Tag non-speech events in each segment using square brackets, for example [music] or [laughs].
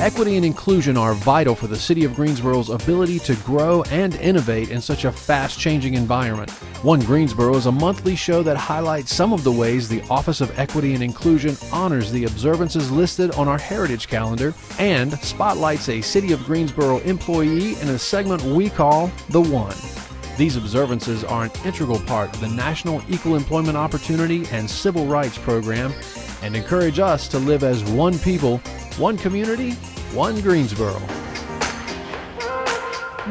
Equity and inclusion are vital for the City of Greensboro's ability to grow and innovate in such a fast changing environment. One Greensboro is a monthly show that highlights some of the ways the Office of Equity and Inclusion honors the observances listed on our Heritage Calendar and spotlights a City of Greensboro employee in a segment we call The One. These observances are an integral part of the National Equal Employment Opportunity and Civil Rights Program and encourage us to live as one people, one community, one Greensboro.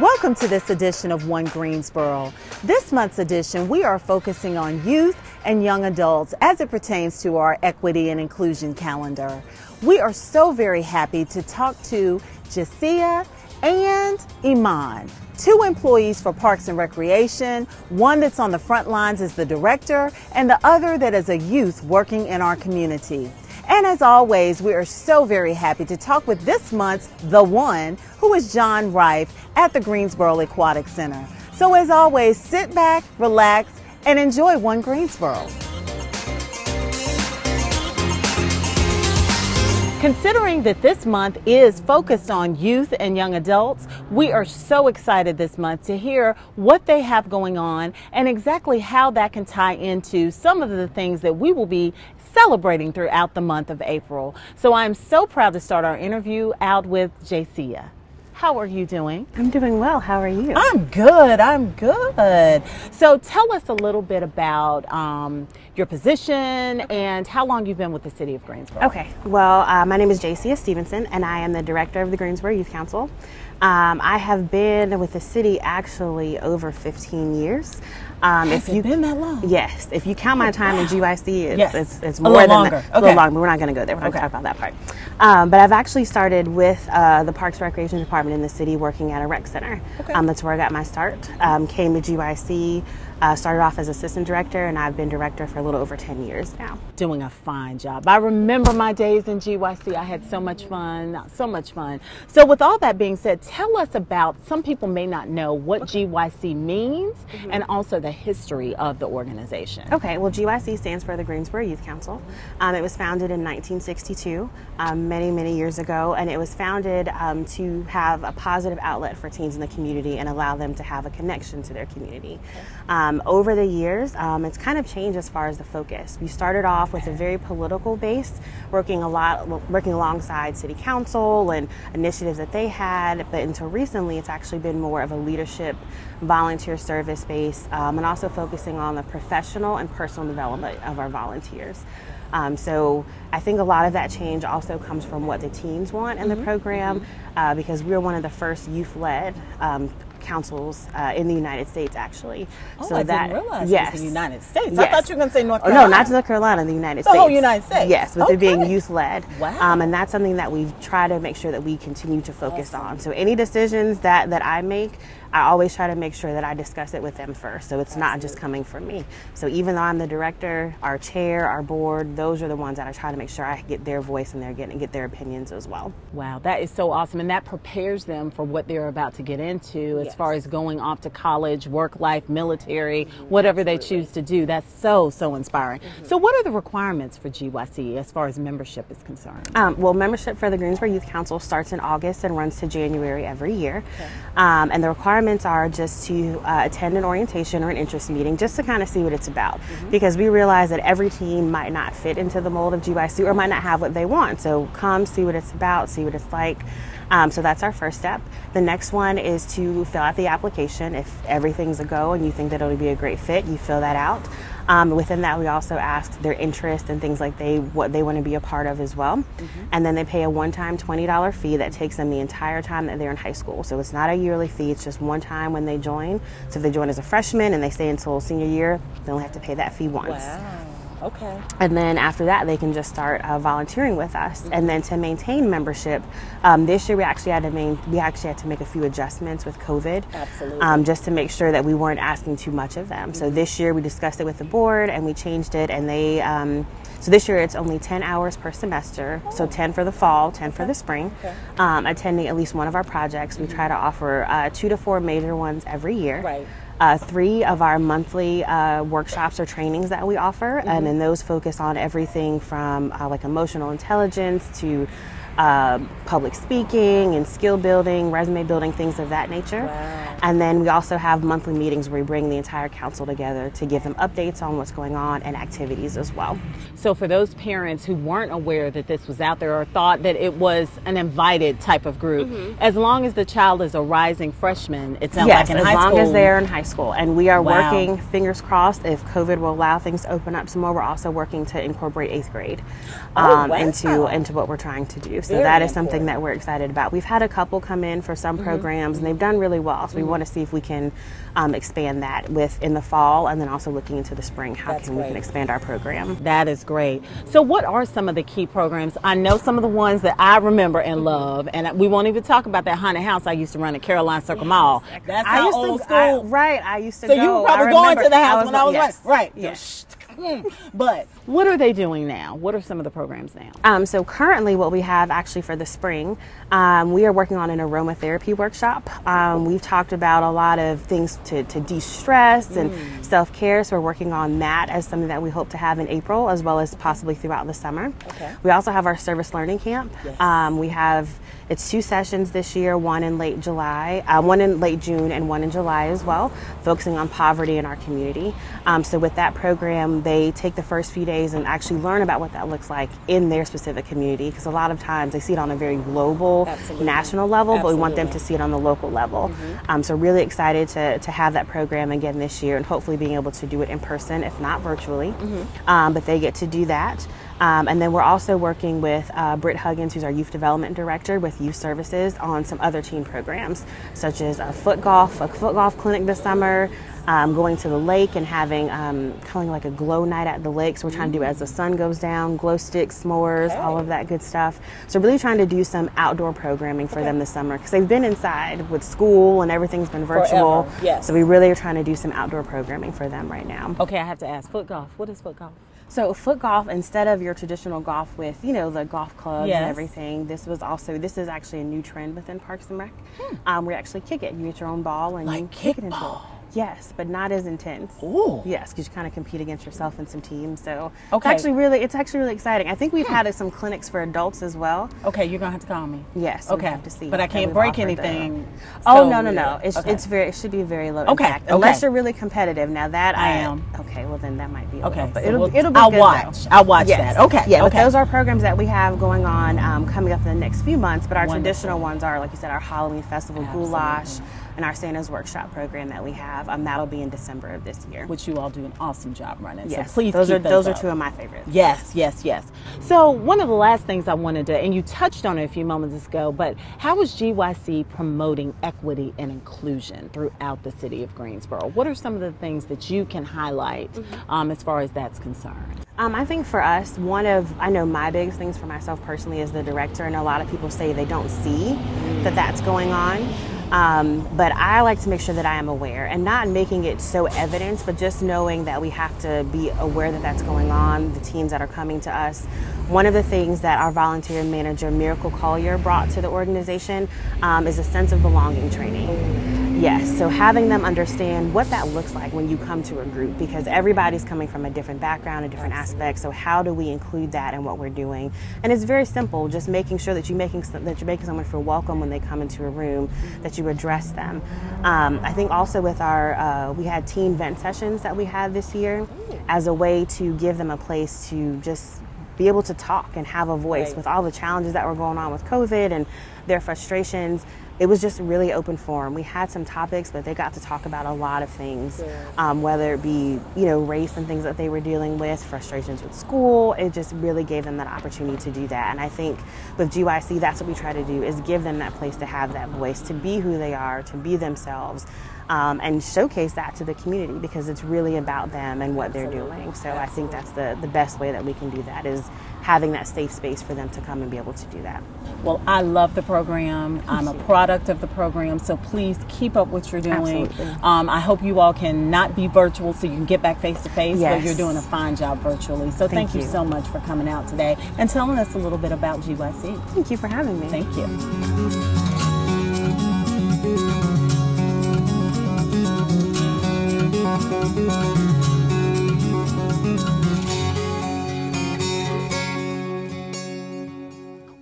Welcome to this edition of One Greensboro. This month's edition, we are focusing on youth and young adults as it pertains to our equity and inclusion calendar. We are so very happy to talk to Jasia and Iman, two employees for Parks and Recreation, one that's on the front lines as the director, and the other that is a youth working in our community. And as always, we are so very happy to talk with this month's The One, who is John Rife at the Greensboro Aquatic Center. So as always, sit back, relax, and enjoy One Greensboro. Considering that this month is focused on youth and young adults, we are so excited this month to hear what they have going on and exactly how that can tie into some of the things that we will be celebrating throughout the month of April. So I'm so proud to start our interview out with Jasia. How are you doing? I'm doing well. How are you? I'm good. I'm good. So tell us a little bit about um, your position and how long you've been with the City of Greensboro. Okay. Well, uh, my name is Jasia Stevenson, and I am the director of the Greensboro Youth Council. Um, I have been with the city actually over 15 years. Um, Has if you've been that long? Yes. If you count my time wow. in GYC, it's, yes. it's, it's more than longer. That. Okay. A little longer. We're not going to go there. We're not okay. going to talk about that part. Um, but I've actually started with uh, the Parks Recreation Department in the city, working at a rec center. Okay. Um, that's where I got my start. Um, came to GYC. Uh, started off as assistant director, and I've been director for a little over 10 years now. Doing a fine job. I remember my days in GYC. I had so much fun, so much fun. So, with all that being said, tell us about some people may not know what GYC means mm-hmm. and also the history of the organization. Okay, well, GYC stands for the Greensboro Youth Council. Um, it was founded in 1962, um, many, many years ago, and it was founded um, to have a positive outlet for teens in the community and allow them to have a connection to their community. Okay. Um, over the years, um, it's kind of changed as far as the focus. We started off with a very political base, working a lot, working alongside city council and initiatives that they had. But until recently, it's actually been more of a leadership, volunteer service base, um, and also focusing on the professional and personal development of our volunteers. Um, so I think a lot of that change also comes from what the teens want in mm-hmm. the program, uh, because we are one of the first youth-led um, councils uh, in the United States, actually. Oh, so I that, didn't realize yes. the United States. Yes. I thought you were going to say North Carolina. Oh, no, not North Carolina, the United the States. The whole United States. Yes, with okay. it being youth-led. Wow. Um, and that's something that we try to make sure that we continue to focus awesome. on. So any decisions that, that I make, I always try to make sure that I discuss it with them first. So it's Absolutely. not just coming from me. So even though I'm the director, our chair, our board, those are the ones that I try to make sure I get their voice and they're getting get their opinions as well. Wow, that is so awesome. And that prepares them for what they're about to get into as yes. far as going off to college, work life, military, mm-hmm. whatever Absolutely. they choose to do. That's so, so inspiring. Mm-hmm. So what are the requirements for GYC as far as membership is concerned? Um, well, membership for the Greensboro Youth Council starts in August and runs to January every year. Okay. Um, and the requirements are just to uh, attend an orientation or an interest meeting just to kind of see what it's about. Mm-hmm. Because we realize that every team might not fit into the mold of GYC or might not have what they want. So come see what it's about, see what it's like. Um, so that's our first step. The next one is to fill out the application. If everything's a go and you think that it'll be a great fit, you fill that out. Um, within that, we also ask their interest and things like they what they want to be a part of as well. Mm-hmm. And then they pay a one-time $20 fee that takes them the entire time that they're in high school. So it's not a yearly fee; it's just one time when they join. So if they join as a freshman and they stay until senior year, they only have to pay that fee once. Wow. Okay. And then after that, they can just start uh, volunteering with us. Mm-hmm. And then to maintain membership, um, this year we actually had to main, we actually had to make a few adjustments with COVID. Absolutely. Um, just to make sure that we weren't asking too much of them. Mm-hmm. So this year we discussed it with the board and we changed it. And they, um, so this year it's only 10 hours per semester. Oh. So 10 for the fall, 10 okay. for the spring. Okay. Um, attending at least one of our projects. Mm-hmm. We try to offer uh, two to four major ones every year. Right uh, three of our monthly uh, workshops or trainings that we offer, mm-hmm. and then those focus on everything from uh, like emotional intelligence to uh, public speaking and skill building, resume building, things of that nature. Wow. And then we also have monthly meetings where we bring the entire council together to give them updates on what's going on and activities as well. So, for those parents who weren't aware that this was out there or thought that it was an invited type of group, mm-hmm. as long as the child is a rising freshman, it sounds yes, like in high school. as long as they're in high school. And we are wow. working, fingers crossed, if COVID will allow things to open up some more, we're also working to incorporate eighth grade oh, um, oh, wow. into, into what we're trying to do. So, Very that is important. something that we're excited about. We've had a couple come in for some mm-hmm. programs, and they've done really well. So, mm-hmm. we want to see if we can um, expand that with in the fall and then also looking into the spring how That's can great. we can expand our program that is great so what are some of the key programs i know some of the ones that i remember and love and we won't even talk about that haunted house i used to run at Carolina Circle yes. mall that's how old to, school I, right i used to go. so go, you were probably going to the house when i was yes. right right yes [laughs] but what are they doing now? What are some of the programs now? Um, so currently, what we have actually for the spring, um, we are working on an aromatherapy workshop. Um, we've talked about a lot of things to, to de-stress and mm. self-care. So we're working on that as something that we hope to have in April, as well as possibly throughout the summer. Okay. We also have our service learning camp. Yes. Um, we have it's two sessions this year, one in late July, uh, one in late June, and one in July as well, focusing on poverty in our community. Um, so with that program, they take the first few days and actually learn about what that looks like in their specific community, because a lot of times they see it on a very global, Absolutely. national level, Absolutely. but we want them to see it on the local level. Mm-hmm. Um, so really excited to, to have that program again this year, and hopefully being able to do it in person, if not virtually. Mm-hmm. Um, but they get to do that. Um, and then we're also working with uh, Britt Huggins, who's our youth development director with Youth Services, on some other teen programs, such as a foot golf, a foot golf clinic this summer, um, going to the lake and having um, kind of like a glow night at the lake. So we're trying to do as the sun goes down, glow sticks, s'mores, okay. all of that good stuff. So really trying to do some outdoor programming for okay. them this summer because they've been inside with school and everything's been virtual. Forever. Yes. So we really are trying to do some outdoor programming for them right now. Okay, I have to ask, foot golf. What is foot golf? So foot golf, instead of your traditional golf with you know the golf clubs yes. and everything, this was also this is actually a new trend within Parks and Rec. Hmm. Um, we actually kick it. You get your own ball and like you kick it into it. Yes, but not as intense. Ooh. Yes, because you kind of compete against yourself and some teams. So okay. it's actually really, it's actually really exciting. I think we've hmm. had some clinics for adults as well. Okay, you're gonna have to call me. Yes. Okay. have to see. But I can't break anything. The... Oh no no no! It's, okay. it's very it should be very low okay. impact okay. unless you're really competitive. Now that I, I am. Okay, well then that might be okay. but so it'll we'll, it'll be I'll good watch. Though. I'll watch yes. that. Okay. Yeah. Okay. Those are programs that we have going on um, coming up in the next few months. But our Wonderful. traditional ones are like you said, our Halloween festival, Absolutely. Ghoulash and our Santa's Workshop program that we have. Um, that'll be in December of this year. Which you all do an awesome job running. Yes, so please those are those, those are two of my favorites. Yes, yes, yes. So one of the last things I wanted to, and you touched on it a few moments ago, but how is GYC promoting equity and inclusion throughout the city of Greensboro? What are some of the things that you can highlight mm-hmm. um, as far as that's concerned? Um, I think for us, one of I know my biggest things for myself personally as the director, and a lot of people say they don't see mm. that that's going on. Um, but I like to make sure that I am aware and not making it so evident, but just knowing that we have to be aware that that's going on, the teams that are coming to us. One of the things that our volunteer manager, Miracle Collier, brought to the organization um, is a sense of belonging training. Yes, so having them understand what that looks like when you come to a group because everybody's coming from a different background, a different aspect. So how do we include that in what we're doing? And it's very simple, just making sure that you making that you're making someone feel welcome when they come into a room, that you address them. Um, I think also with our uh, we had teen vent sessions that we had this year as a way to give them a place to just be able to talk and have a voice right. with all the challenges that were going on with COVID and their frustrations it was just really open forum. We had some topics, but they got to talk about a lot of things, yeah. um, whether it be you know race and things that they were dealing with, frustrations with school. It just really gave them that opportunity to do that. And I think with GYC, that's what we try to do is give them that place to have that voice, to be who they are, to be themselves um, and showcase that to the community because it's really about them and what they're doing. So I think that's the, the best way that we can do that is having that safe space for them to come and be able to do that. Well, I love the program. I'm a product of the program, so please keep up what you're doing. Um, I hope you all can not be virtual so you can get back face to face, but you're doing a fine job virtually. So thank, thank you. you so much for coming out today and telling us a little bit about GYC. Thank you for having me. Thank you.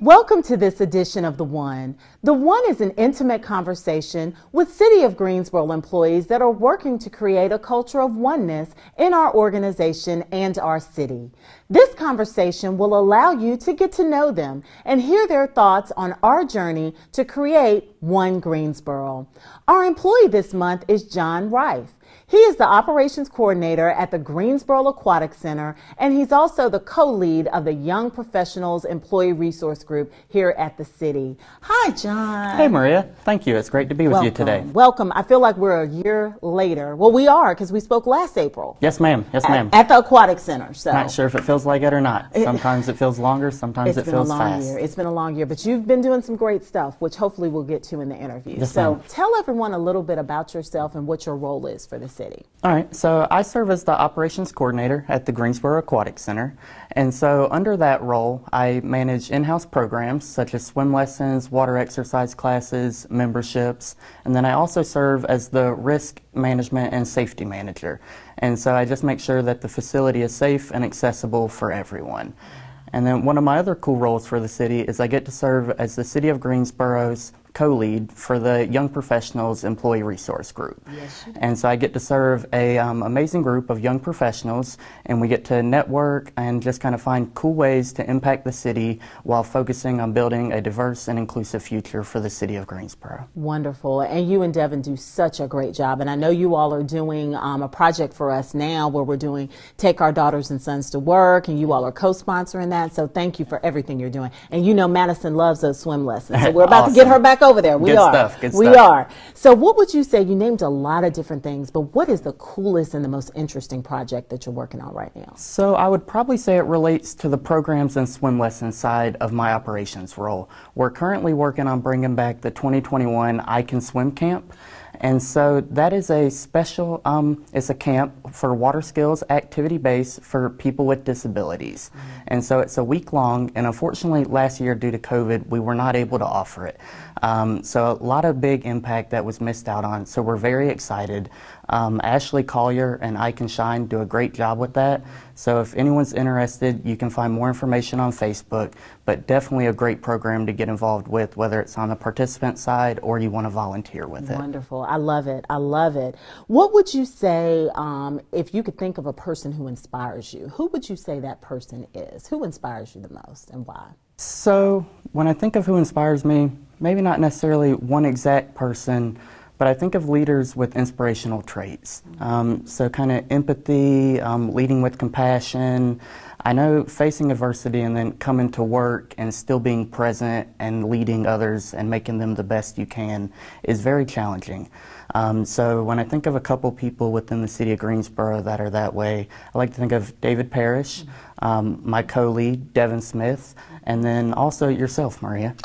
Welcome to this edition of The One. The One is an intimate conversation with City of Greensboro employees that are working to create a culture of oneness in our organization and our city. This conversation will allow you to get to know them and hear their thoughts on our journey to create One Greensboro. Our employee this month is John Rife. He is the operations coordinator at the Greensboro Aquatic Center, and he's also the co-lead of the Young Professionals Employee Resource Group here at the city. Hi, John. Hey, Maria. Thank you. It's great to be with Welcome. you today. Welcome. I feel like we're a year later. Well, we are because we spoke last April. Yes, ma'am. Yes, ma'am. At, at the Aquatic Center. So Not sure if it feels like it or not. Sometimes it feels longer. Sometimes It's it been feels a long fast. year. It's been a long year, but you've been doing some great stuff, which hopefully we'll get to in the interview. Yes, so tell everyone a little bit about yourself and what your role is for the city. All right, so I serve as the operations coordinator at the Greensboro Aquatic Center. And so, under that role, I manage in house programs such as swim lessons, water exercise classes, memberships, and then I also serve as the risk management and safety manager. And so, I just make sure that the facility is safe and accessible for everyone. And then, one of my other cool roles for the city is I get to serve as the City of Greensboro's co-lead for the Young Professionals Employee Resource Group. And so I get to serve a um, amazing group of young professionals, and we get to network and just kind of find cool ways to impact the city while focusing on building a diverse and inclusive future for the city of Greensboro. Wonderful. And you and Devin do such a great job. And I know you all are doing um, a project for us now where we're doing Take Our Daughters and Sons to Work, and you all are co sponsoring that. So thank you for everything you're doing. And you know, Madison loves those swim lessons. So we're about to get her back over there. We Good are. stuff, good we stuff. are. So, what would you say? You named a lot of different things, but what is the coolest and the most interesting project that you're working on right now? So I would probably say it relates to the programs and swim lesson side of my operations role. We're currently working on bringing back the 2021 I Can Swim Camp. And so that is a special, um, it's a camp for water skills activity base for people with disabilities. And so it's a week long, and unfortunately last year due to COVID, we were not able to offer it. Um, so a lot of big impact that was missed out on. So we're very excited. Um, Ashley Collier and I Can Shine do a great job with that. So if anyone's interested, you can find more information on Facebook, but definitely a great program to get involved with, whether it's on the participant side or you want to volunteer with it. Wonderful. I love it. I love it. What would you say um, if you could think of a person who inspires you? Who would you say that person is? Who inspires you the most and why? So when I think of who inspires me, maybe not necessarily one exact person, but I think of leaders with inspirational traits. Um, so kind of empathy, um, leading with compassion. I know facing adversity and then coming to work and still being present and leading others and making them the best you can is very challenging. Um, so when I think of a couple people within the city of Greensboro that are that way, I like to think of David Parrish, um, my co-lead Devin Smith, and then also yourself, Maria.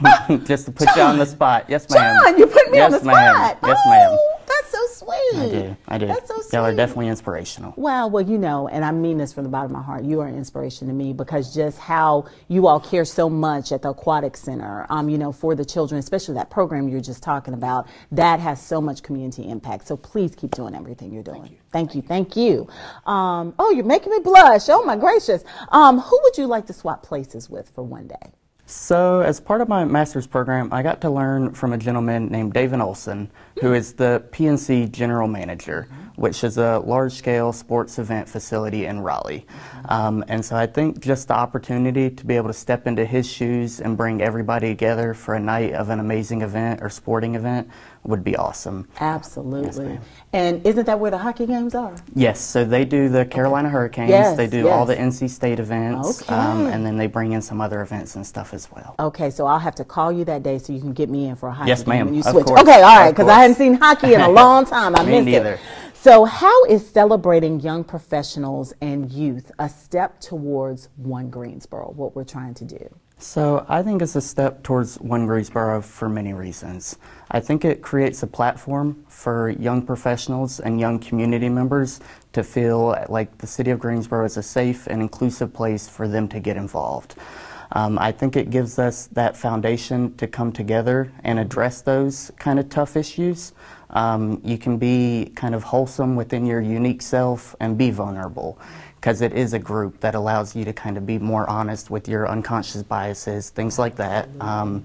[laughs] Just to put you on the spot. Yes, ma'am. John, you put me yes, on the ma'am. spot. Yes, oh, ma'am. That's so sweet. I do. I do. That's so sweet. Y'all are definitely inspirational. Well, well, you know, and I mean this from the bottom of my heart. You are an inspiration to me because just how you all care so much at the aquatic center, um, you know, for the children, especially that program you're just talking about, that has so much community impact. So please keep doing everything you're doing. Thank you. Thank you. Um, oh, you're making me blush. Oh my gracious. Um, who would you like to swap places with for one day? So, as part of my master's program, I got to learn from a gentleman named David Olson, who is the PNC General Manager, which is a large scale sports event facility in Raleigh. Um, and so, I think just the opportunity to be able to step into his shoes and bring everybody together for a night of an amazing event or sporting event would be awesome. Absolutely. ma'am. and isn't that where the hockey games are? Yes, so they do the Carolina Hurricanes, Yes, they do all the. NC State events, um, Okay. and then they bring in some other events and stuff as well. Okay, so I'll have to call you that day so you can get me in for a hockey Yes, game ma'am. when you switch. Okay, all right, because I hadn't seen hockey in a [laughs] long time. I Me missed neither. it. So, how is celebrating young professionals and youth a step towards One Greensboro? What we're trying to do? So I think it's a step towards One Greensboro for many reasons. I think it creates a platform for young professionals and young community members to feel like the city of Greensboro is a safe and inclusive place for them to get involved. Um, I think it gives us that foundation to come together and address those kind of tough issues. Um, you can be kind of wholesome within your unique self and be vulnerable. Because it is a group that allows you to kind of be more honest with your unconscious biases, things like that. Um,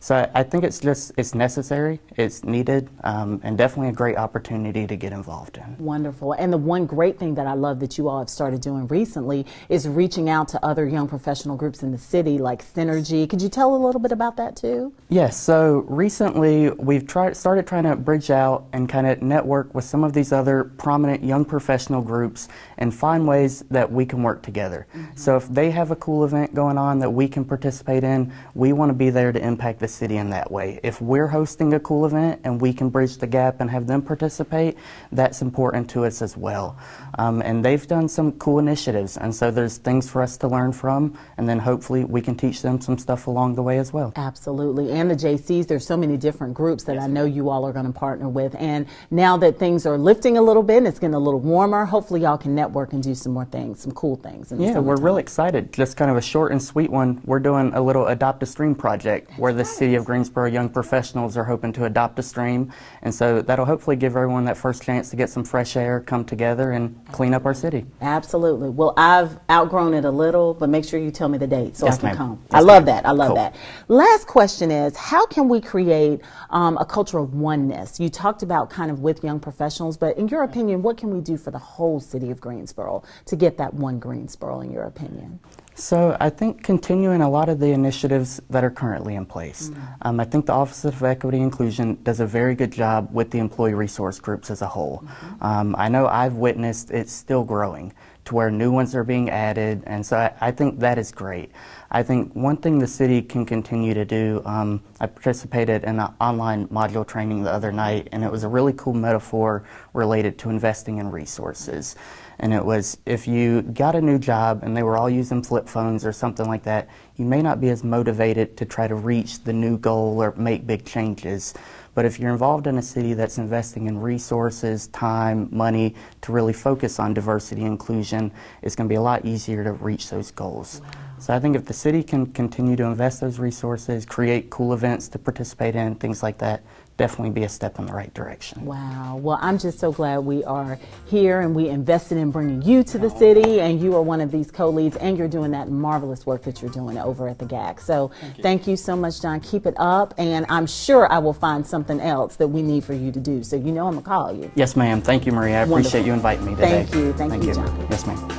so I think it's just it's necessary, it's needed, um, and definitely a great opportunity to get involved in. Wonderful. And the one great thing that I love that you all have started doing recently is reaching out to other young professional groups in the city, like Synergy. Could you tell a little bit about that too? Yes. So recently we've tried started trying to bridge out and kind of network with some of these other prominent young professional groups and find ways that we can work together. Mm-hmm. So if they have a cool event going on that we can participate in, we want to be there to impact the the city in that way. If we're hosting a cool event and we can bridge the gap and have them participate, that's important to us as well. Um, and they've done some cool initiatives, and so there's things for us to learn from, and then hopefully we can teach them some stuff along the way as well. Absolutely. And the Jaycees, there's so many different groups that yes. I know you all are going to partner with. And now that things are lifting a little bit and it's getting a little warmer, hopefully y'all can network and do some more things, some cool things. yeah, we're really excited. Just kind of a short and sweet one. We're doing a little Adopt a Stream project where the City of Greensboro young professionals are hoping to adopt a stream. And so that'll hopefully give everyone that first chance to get some fresh air, come together, and clean up our city. Absolutely. Well, I've outgrown it a little, but make sure you tell me the date so yes, I can come. Yes, I love that. I love cool. that. Last question is how can we create um, a culture of oneness? You talked about kind of with young professionals, but in your opinion, what can we do for the whole city of Greensboro to get that one Greensboro, in your opinion? So I think continuing a lot of the initiatives that are currently in place. Mm. Um, I think the Office of Equity and Inclusion does a very good job with the employee resource groups as a whole. Mm-hmm. Um, I know I've witnessed it's still growing to where new ones are being added, and so I, I think that is great. I think one thing the city can continue to do, um, I participated in an online module training the other night, and it was a really cool metaphor related to investing in resources and it was if you got a new job and they were all using flip phones or something like that, you may not be as motivated to try to reach the new goal or make big changes. But if you're involved in a city that's investing in resources, time, money to really focus on diversity and inclusion, it's going to be a lot easier to reach those goals. Wow. So I think if the city can continue to invest those resources, create cool events to participate in, things like that, definitely be a step in the right direction. Wow. Well, I'm just so glad we are here and we invested in bringing you to the city and you are one of these co-leads and you're doing that marvelous work that you're doing over at the GAC. So thank you, thank you so much, John. Keep it up and I'm sure I will find something else that we need for you to do. So you know I'm going to call you. Yes, ma'am. Thank you, Maria. I Wonderful. appreciate you inviting me today. Thank you. Thank, thank you, you, John. Yes, ma'am.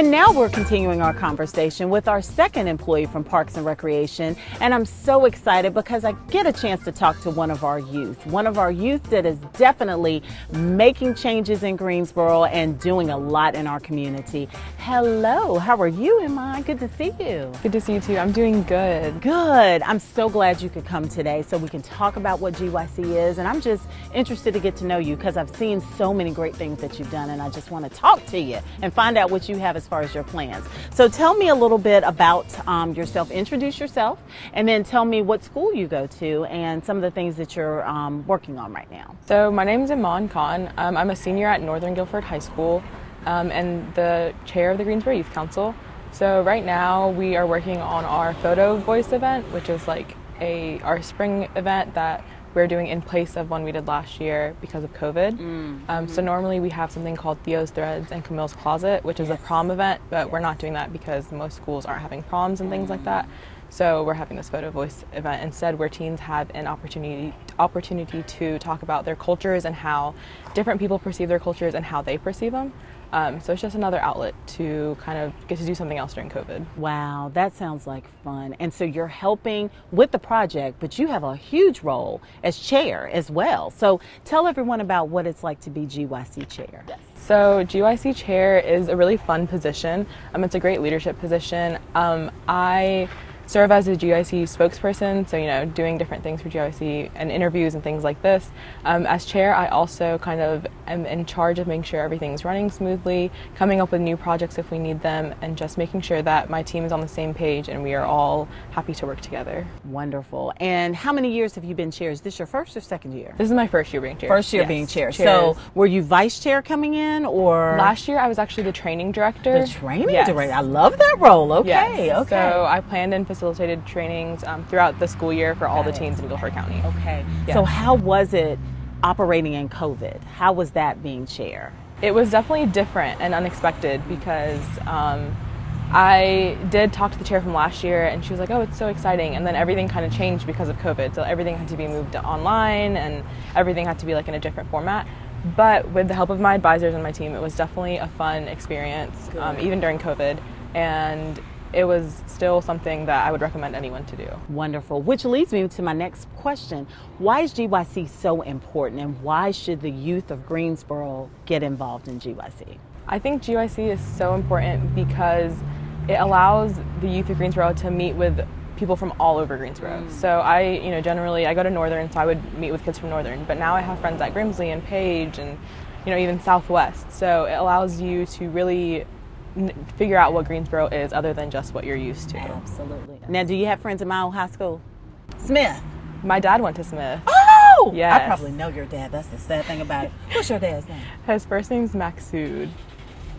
And now we're continuing our conversation with our second employee from Parks and Recreation. And I'm so excited because I get a chance to talk to one of our youth, one of our youth that is definitely making changes in Greensboro and doing a lot in our community. Hello, how are you, Iman? Good to see you. Good to see you too. I'm doing good. Good. I'm so glad you could come today so we can talk about what GYC is. And I'm just interested to get to know you because I've seen so many great things that you've done and I just want to talk to you and find out what you have as far as your plans. So tell me a little bit about um, yourself. Introduce yourself, and then tell me what school you go to and some of the things that you're um, working on right now. So my name is Iman Khan. Um, I'm a senior at Northern Guilford High School um, and the chair of the Greensboro Youth Council. So right now we are working on our photo voice event, which is like a our spring event that we're doing in place of one we did last year because of COVID. Mm. Um, so normally we have something called Theo's Threads and Camille's Closet, which is a prom event, but yes. we're not doing that because most schools aren't having proms and things mm. like that. So we're having this photo voice event instead, where teens have an opportunity opportunity to talk about their cultures and how different people perceive their cultures and how they perceive them. Um, so it's just another outlet to kind of get to do something else during COVID. Wow, that sounds like fun. And so you're helping with the project, but you have a huge role as chair as well. So tell everyone about what it's like to be GYC chair. Yes. So GYC chair is a really fun position. Um, it's a great leadership position. Um, I serve as a GYC spokesperson, so you know, doing different things for GYC and interviews and things like this. Um, as chair, I also kind of am in charge of making sure everything's running smoothly, coming up with new projects if we need them, and just making sure that my team is on the same page and we are all happy to work together. Wonderful. And how many years have you been chair? Is this your first or second year? This is my first year being chair. First year yes. being chair. So were you vice chair coming in or? Last year I was actually the training director. The training yes. director. I love that role. Okay. Yes. Okay. So I planned and facilitated trainings um, throughout the school year for all the teens in Guilford County. Okay. So how was it operating in COVID. How was that being chair? It was definitely different and unexpected because um, I did talk to the chair from last year and she was like, oh, it's so exciting. And then everything kind of changed because of COVID. So everything had to be moved online and everything had to be like in a different format. But with the help of my advisors and my team, it was definitely a fun experience, um, even during COVID. And it was still something that I would recommend anyone to do. Wonderful. Which leads me to my next question. Why is GYC so important and why should the youth of Greensboro get involved in GYC? I think GYC is so important because it allows the youth of Greensboro to meet with people from all over Greensboro. Mm. So I, you know, generally I go to Northern, so I would meet with kids from Northern. But now I have friends at Grimsley and Page, and you know even Southwest. So it allows you to really figure out what Greensboro is other than just what you're used to. Absolutely. Now, do you have friends in my old high school? Smith. My dad went to Smith. Oh, yeah. I probably know your dad. That's the sad thing about it. What's your dad's name? His first name's Maxud.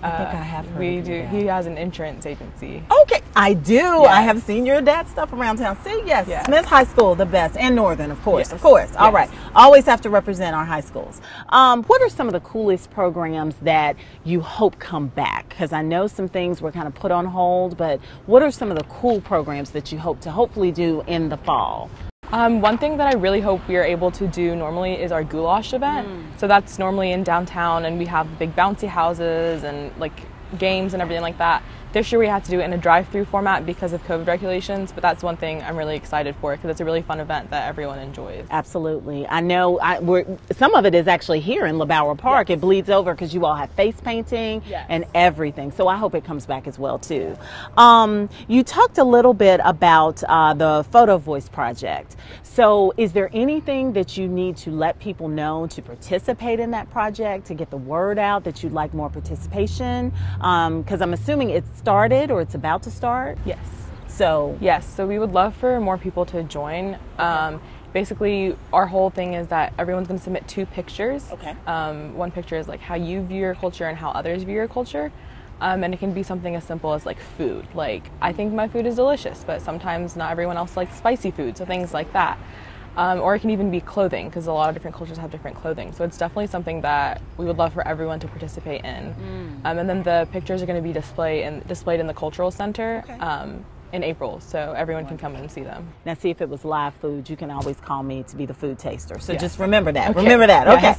I think I have. we do. He has an insurance agency. Okay, I do. Yes. I have seen your dad's stuff around town. See, yes, yes, Smith High School, the best, and Northern, of course, yes. of course. All right, always have to represent our high schools. Um, what are some of the coolest programs that you hope come back? Because I know some things were kind of put on hold, but what are some of the cool programs that you hope to hopefully do in the fall? Um, one thing that I really hope we are able to do normally is our Ghoulash event. Mm. So that's normally in downtown, and we have big bouncy houses and like games and everything like that. This year we had to do it in a drive-through format because of COVID regulations, but that's one thing I'm really excited for because it's a really fun event that everyone enjoys. Absolutely. I know I, some of it is actually here in LeBauer Park. Yes. It bleeds over because you all have face painting yes. and everything. So I hope it comes back as well too. Um, you talked a little bit about uh, the Photo Voice project. So is there anything that you need to let people know to participate in that project, to get the word out that you'd like more participation? Because um, I'm assuming it's started or it's about to start? Yes. So yes, so we would love for more people to join. Um, basically, our whole thing is that everyone's going to submit two pictures. Okay. Um, one picture is like how you view your culture and how others view your culture. Um, and it can be something as simple as like food. Like I think my food is delicious, but sometimes not everyone else likes spicy food, so things like that. Um, or it can even be clothing because a lot of different cultures have different clothing. So it's definitely something that we would love for everyone to participate in. Mm. Um, and then the pictures are going to be displayed in, displayed in the cultural center. Okay. In April, so everyone can come and see them. Now, see if it was live food, you can always call me to be the food taster. So yes. just remember that. Okay. Remember that. Okay.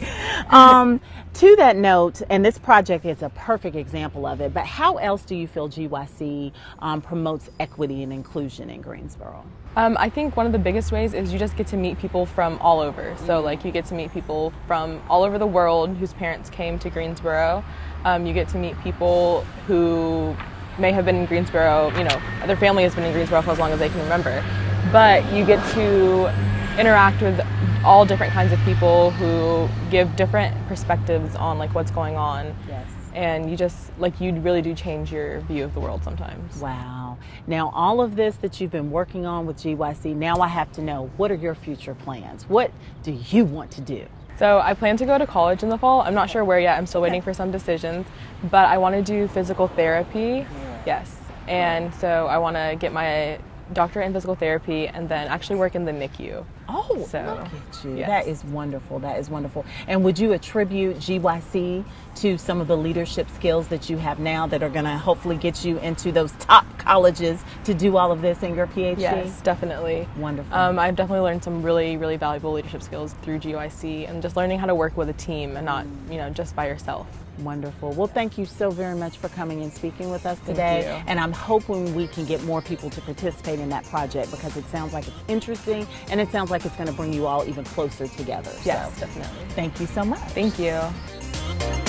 Um, to that note, and this project is a perfect example of it. But how else do you feel GYC um, promotes equity and inclusion in Greensboro? Um, I think one of the biggest ways is you just get to meet people from all over. So, like, you get to meet people from all over the world whose parents came to Greensboro. Um, you get to meet people who may have been in Greensboro, you know, their family has been in Greensboro for as long as they can remember. But you get to interact with all different kinds of people who give different perspectives on like what's going on. Yes. And you just like you really do change your view of the world sometimes. Wow. Now all of this that you've been working on with GYC, now I have to know what are your future plans? What do you want to do? So I plan to go to college in the fall. I'm not sure where yet. I'm still waiting for some decisions, but I want to do physical therapy. Yes. And so I want to get my doctorate in physical therapy and then actually work in the NICU. Oh, so, look at you. Yes. That is wonderful. That is wonderful. And would you attribute GYC to some of the leadership skills that you have now that are going to hopefully get you into those top colleges to do all of this in your PhD? Yes, definitely. Wonderful. Um, I've definitely learned some really, really valuable leadership skills through GYC and just learning how to work with a team and not, you know, just by yourself. Wonderful. Well, thank you so very much for coming and speaking with us today. And I'm hoping we can get more people to participate in that project because it sounds like it's interesting and it sounds like it's going to bring you all even closer together. Yes, so, definitely. Thank you so much. Thank you.